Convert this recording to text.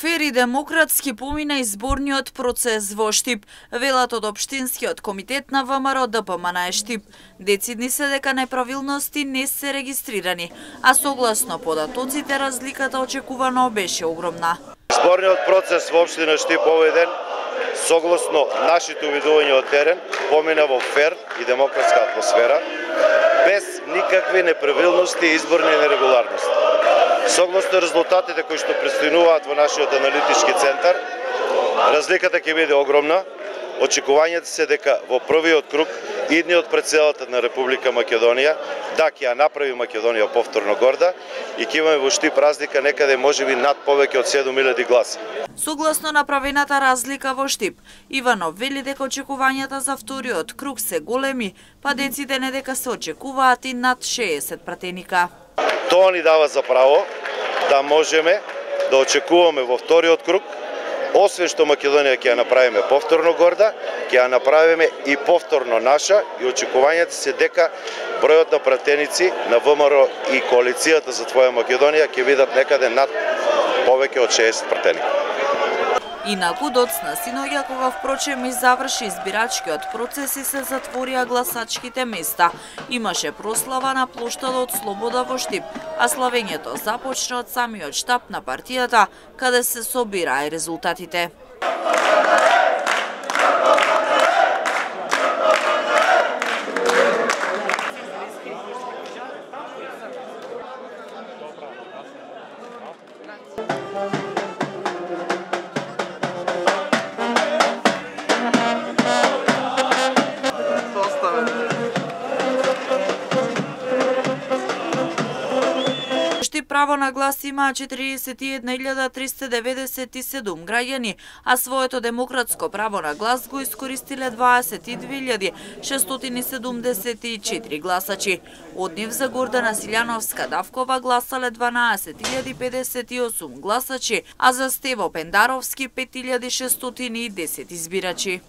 Фер и демократски помина изборниот процес во Штип, велат од Обштинскиот комитет на ВМРО ДПМ на Штип. Децидни се дека неправилности не се регистрирани, а согласно податоците разликата очекувано беше огромна. Изборниот процес во Обштина Штип овој ден, согласно нашите увидувања од терен, помина во фер и демократска атмосфера, без никакви неправилности и изборни нерегуларности. Согласно резултатите кои што предстојнуваат во нашиот аналитички центар, разликата ќе биде огромна. Очекувањето се дека во првиот круг идниот председател на Република Македонија, да, ќе ја направи Македонија повторно горда и ќе имаме во Штип разлика некаде можеби над повеќе од 7000 гласа. Согласно направената разлика во Штип, Иванов вели дека очекувањата за вториот круг се големи, па деците не дека се очекуваат и над 60 пратеника. Тоа ни дава за право да можеме да очекуваме во вториот круг, освен што Македонија ќе ја направиме повторно горда, ќе ја направиме и повторно наша и очекувањата се дека бројот на пратеници на ВМРО и коалицијата за Твоја Македонија ќе видат некаде над повеќе од 60 пратеници. Инаку доцна синоѓа кога впрочем и заврши избирачкиот процес и се затворија гласачките места. Имаше прослава на плоштадот Слобода во Штип, а славењето започна од самиот штаб на партијата, каде се собираа резултатите. Шти право на глас има 41.397 граѓани, а своето демократско право на глас го искористиле 22.674 гласачи. Од нив за Гордана Силјановска Давкова гласале 12.058 гласачи, а за Стево Пендаровски 5.610 избирачи.